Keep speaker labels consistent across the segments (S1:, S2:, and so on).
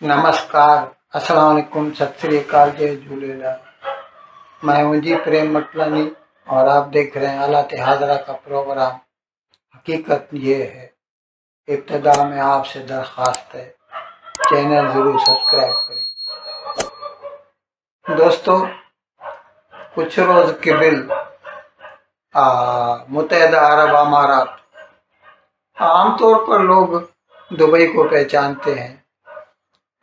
S1: नमस्कार असलकुम सत श्री अकाल, जय झूलेलाल। मैं हूँ जी प्रेम मटलानी और आप देख रहे हैं हालात हाजरा का प्रोग्राम। हकीकत ये है, इब्तदा में आपसे दरख्वास्त है, चैनल ज़रूर सब्सक्राइब करें। दोस्तों, कुछ रोज़ के बिल मुतहदा अरब अमारात। आमतौर पर लोग दुबई को पहचानते हैं।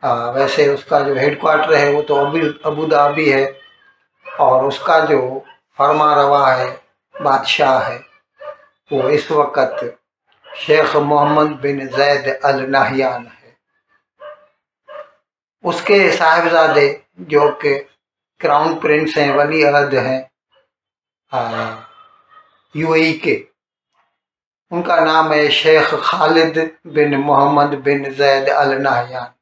S1: आ, वैसे उसका जो हेड हेडक्वार्टर है वो तो अबू अबू धाबी है और उसका जो फरमा रवा है बादशाह है वो इस वक्त शेख मोहम्मद बिन जैद अल नाहियान है। उसके साहिबजादे जो कि क्राउन प्रिंस हैं वली अहद हैं यूएई के उनका नाम है शेख खालिद बिन मोहम्मद बिन जैद अल नाहियान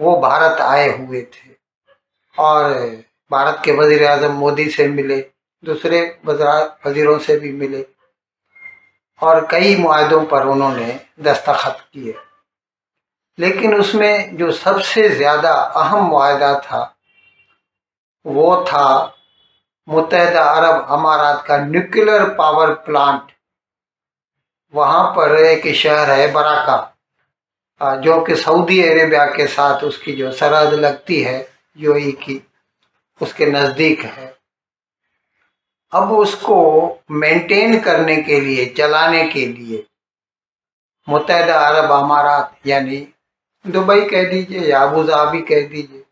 S1: वो भारत आए हुए थे। और भारत के वज़ीर अजम मोदी से मिले, दूसरे वजीरों से भी मिले और कई माहों पर उन्होंने दस्तखत किए। लेकिन उसमें जो सबसे ज़्यादा अहम माहा था, वो था मुतहदा अरब अमारात का न्यूक्लियर पावर प्लांट वहाँ पर एक शहर है बराका। जो कि सऊदी अरेबिया के साथ उसकी जो सरहद लगती है यूएई की उसके नज़दीक है। अब उसको मेंटेन करने के लिए चलाने के लिए मुतहदा अरब अमारात यानी दुबई कह दीजिए या अबू धाबी कह दीजिए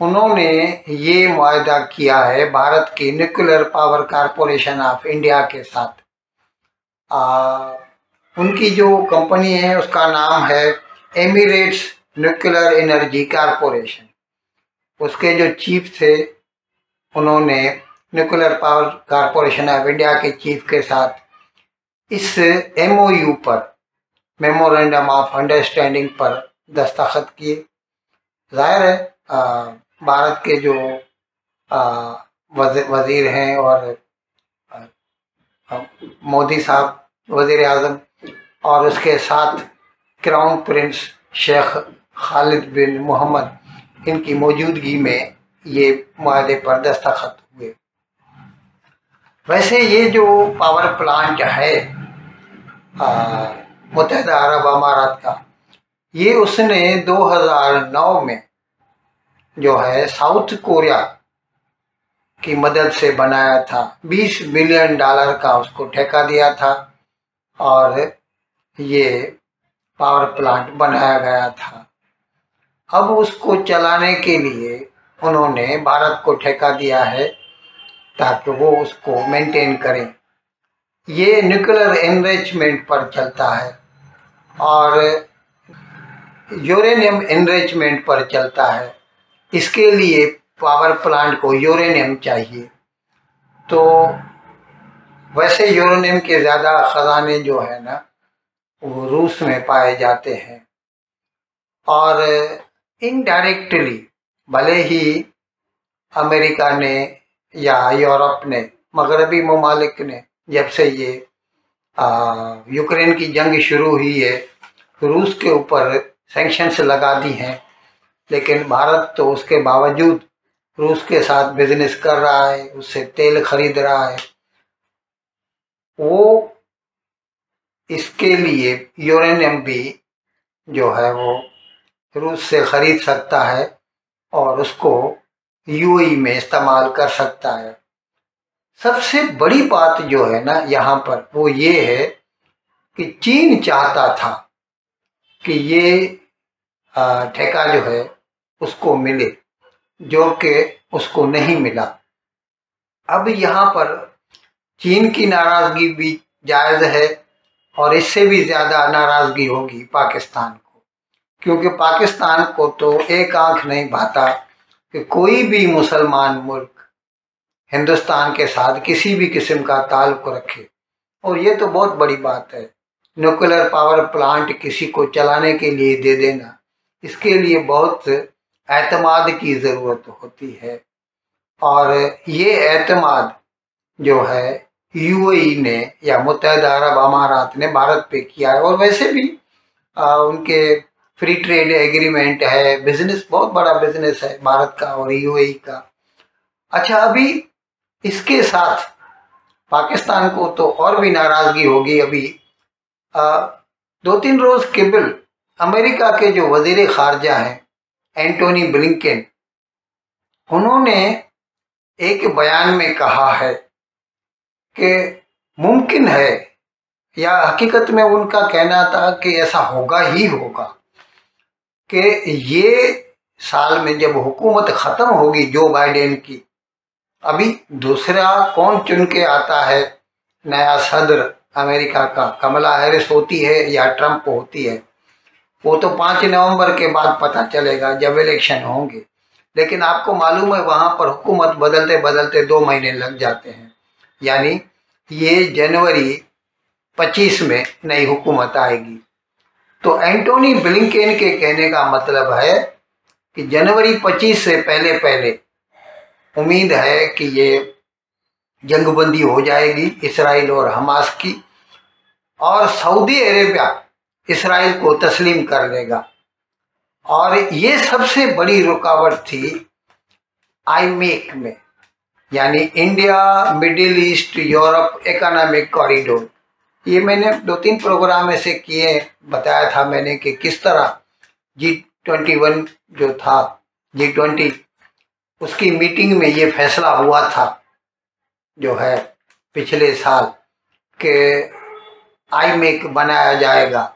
S1: उन्होंने ये माहा किया है भारत की nuclear power corporation of India के साथ। आ, उनकी जो कंपनी है उसका नाम है एमिरेट्स न्यूक्लियर एनर्जी कारपोरेशन उसके जो चीफ थे उन्होंने nuclear power corporation of India के चीफ के साथ इस एमओयू पर मेमोरेंडम ऑफ़ अंडरस्टैंडिंग पर दस्तखत किए। ज़ाहिर है आ, भारत के जो वज़ीर हैं और मोदी साहब वज़ीर अजम और उसके साथ crown prince Sheikh Khalid bin Mohammed, इनकी मौजूदगी में ये माहे पर दस्तखत हुए। वैसे ये जो पावर प्लांट है मुतहदा अरब अमारात का, ये उसने 2009 में जो है साउथ कोरिया की मदद से बनाया था। 20 मिलियन डॉलर का उसको ठेका दिया था और ये पावर प्लांट बनाया गया था। अब उसको चलाने के लिए उन्होंने भारत को ठेका दिया है ताकि वो उसको मेंटेन करें। ये न्यूक्लियर एनरेचमेंट पर चलता है और यूरेनियम एनरेचमेंट पर चलता है। इसके लिए पावर प्लांट को यूरेनियम चाहिए। तो वैसे यूरेनियम के ज़्यादा ख़जाने जो है ना वो रूस में पाए जाते हैं। और इनडायरेक्टली भले ही अमेरिका ने या यूरोप ने, मगरबी ममालिक ने, जब से ये यूक्रेन की जंग शुरू हुई है, रूस के ऊपर सेंक्शंस लगा दी हैं। लेकिन भारत तो उसके बावजूद रूस के साथ बिज़नेस कर रहा है, उससे तेल खरीद रहा है। वो इसके लिए यूरेनियम भी जो है वो रूस से ख़रीद सकता है और उसको यूएई में इस्तेमाल कर सकता है। सबसे बड़ी बात जो है ना यहाँ पर वो ये है कि चीन चाहता था कि ये ठेका जो है उसको मिले, जो कि उसको नहीं मिला। अब यहाँ पर चीन की नाराज़गी भी जायज़ है और इससे भी ज़्यादा नाराज़गी होगी पाकिस्तान को। क्योंकि पाकिस्तान को तो एक आँख नहीं भाता कि कोई भी मुसलमान मुल्क हिंदुस्तान के साथ किसी भी किस्म का ताल्लुक रखे। और ये तो बहुत बड़ी बात है। न्यूक्लियर पावर प्लांट किसी को चलाने के लिए दे देना, इसके लिए बहुत एतमाद की ज़रूरत होती है। और ये एतमाद जो है यूएई ने या मुतहद अरब अमारात ने भारत पे किया है। और वैसे भी आ, उनके फ्री ट्रेड एग्रीमेंट है बिज़नेस बहुत बड़ा बिज़नेस है भारत का और यूएई का। अच्छा अभी इसके साथ पाकिस्तान को तो और भी नाराज़गी होगी अभी। आ, दो तीन रोज केबल अमेरिका के जो वज़ीर खारजा हैं एंटोनी ब्लिंकन उन्होंने एक बयान में कहा है कि मुमकिन है या हकीकत में उनका कहना था कि ऐसा होगा ही होगा, कि ये साल में जब हुकूमत ख़त्म होगी जो बाइडेन की, अभी दूसरा कौन चुन के आता है? नया सदर अमेरिका का कमला हैरिस होती है या ट्रंप होती है? वो तो पाँच नवंबर के बाद पता चलेगा जब इलेक्शन होंगे। लेकिन आपको मालूम है वहाँ पर हुकूमत बदलते बदलते दो महीने लग जाते हैं। यानी ये जनवरी 25 में नई हुकूमत आएगी। तो एंटोनी ब्लिंकेन के कहने का मतलब है कि जनवरी 25 से पहले पहले उम्मीद है कि ये जंगबंदी हो जाएगी इसराइल और हमास की, और सऊदी अरेबिया इसराइल को तस्लीम कर लेगा। और ये सबसे बड़ी रुकावट थी आई मेक में। यानी India, Middle East, Europe, economic corridor. ये मैंने दो तीन प्रोग्राम ऐसे किए, बताया था मैंने कि किस तरह जी ट्वेंटी वन जो था जी ट्वेंटी, उसकी मीटिंग में ये फैसला हुआ था, जो है पिछले साल, के आई मेक बनाया जाएगा,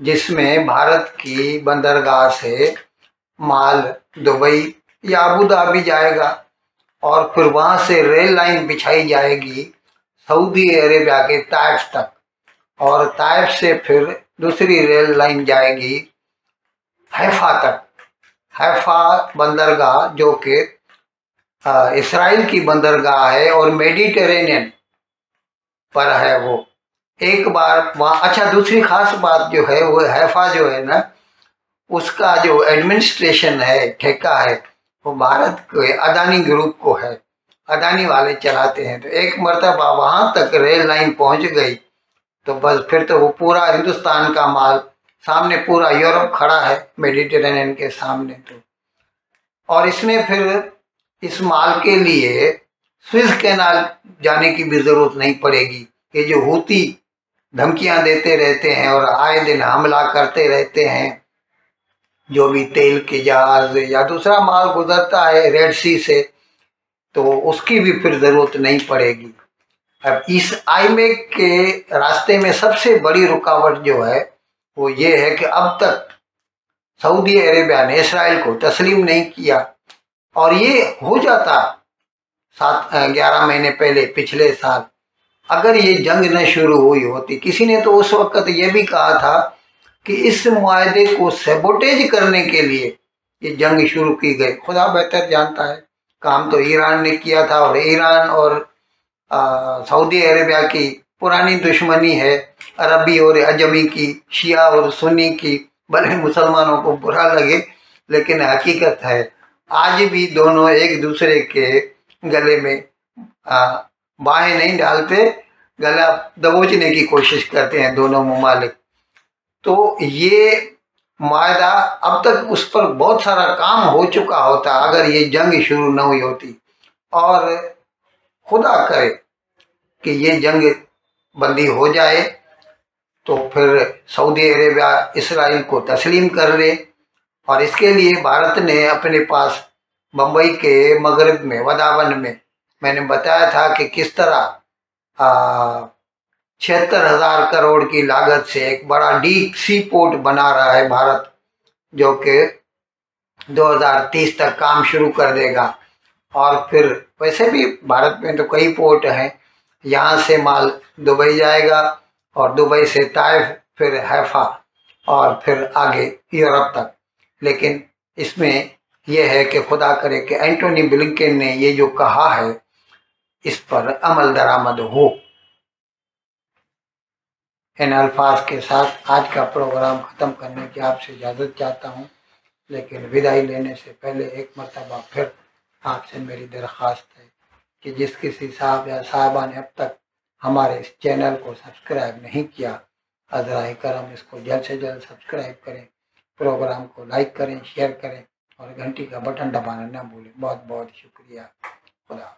S1: जिसमें भारत की बंदरगाह से माल दुबई या अबू धाबी जाएगा। और फिर वहाँ से रेल लाइन बिछाई जाएगी सऊदी अरेबिया के ताइफ तक। और ताइफ से फिर दूसरी रेल लाइन जाएगी हैफा तक। हैफा बंदरगाह जो कि इसराइल की बंदरगाह है और मेडिटेरेनियन पर है वो। एक बार वहाँ अच्छा दूसरी खास बात जो है, वो हैफा जो है ना, उसका जो एडमिनिस्ट्रेशन है, ठेका है वो भारत के अदानी ग्रुप को है। अदानी वाले चलाते हैं। तो एक मरतबा वहाँ तक रेल लाइन पहुँच गई। तो बस फिर तो वो पूरा हिंदुस्तान का माल, सामने पूरा यूरोप खड़ा है मेडिटेरेनियन के सामने तो। और इसमें फिर इस माल के लिए स्विस कैनाल जाने की भी ज़रूरत नहीं पड़ेगी। ये जो होती धमकियाँ देते रहते हैं और आए दिन हमला करते रहते हैं। जो भी तेल के जहाज़ या दूसरा माल गुजरता है रेड सी से तो उसकी भी फिर ज़रूरत नहीं पड़ेगी। अब इस आईमेक के रास्ते में सबसे बड़ी रुकावट जो है, वो ये है कि अब तक सऊदी अरेबिया ने इसराइल को तस्लीम नहीं किया। और ये हो जाता सात ग्यारह महीने पहले, पिछले साल। अगर ये जंग न शुरू हुई होती, किसी ने तो उस वक्त ये भी कहा था कि इस माहे को सेबोटेज करने के लिए ये जंग शुरू की गई। खुदा बेहतर जानता है। काम तो ईरान ने किया था और ईरान और सऊदी अरेबिया की पुरानी दुश्मनी है। अरबी और अजमी की, शिया और सुन्नी की, भले मुसलमानों को बुरा लगे, लेकिन हकीकत है, आज भी दोनों एक दूसरे के गले में बाहें नहीं डालते, गला दबोचने की कोशिश करते हैं दोनों ममालिक। तो ये मायदा अब तक उस पर बहुत सारा काम हो चुका होता, अगर ये जंग शुरू न हुई होती। और खुदा करे कि ये जंग बंदी हो जाए तो फिर सऊदी अरेबिया इसराइल को तस्लीम कर ले। और इसके लिए भारत ने अपने पास बम्बई के मगरब में, वदावन में, मैंने बताया था कि किस तरह छिहत्तर हज़ार करोड़ की लागत से एक बड़ा डीप सी पोर्ट बना रहा है भारत, जो कि 2030 तक काम शुरू कर देगा। और फिर वैसे भी भारत में तो कई पोर्ट हैं। यहाँ से माल दुबई जाएगा और दुबई से ताइफ फिर हैफा और फिर आगे यूरोप तक। लेकिन इसमें यह है कि खुदा करे कि एंटोनी ब्लिंकन ने ये जो कहा है, इस पर अमल दरामद हो। इन अल्फाज के साथ आज का प्रोग्राम ख़त्म करने की आपसे इजाज़त चाहता हूँ। लेकिन विदाई लेने से पहले एक मरतबा फिर आपसे मेरी दरख्वास्त है कि जिस किसी साहब या साहबा ने अब तक हमारे इस चैनल को सब्सक्राइब नहीं किया अजरा करम, इसको जल्द से जल्द सब्सक्राइब करें, प्रोग्राम को लाइक करें, शेयर करें और घंटी का बटन दबाना ना भूलें। बहुत बहुत शुक्रिया। खुदा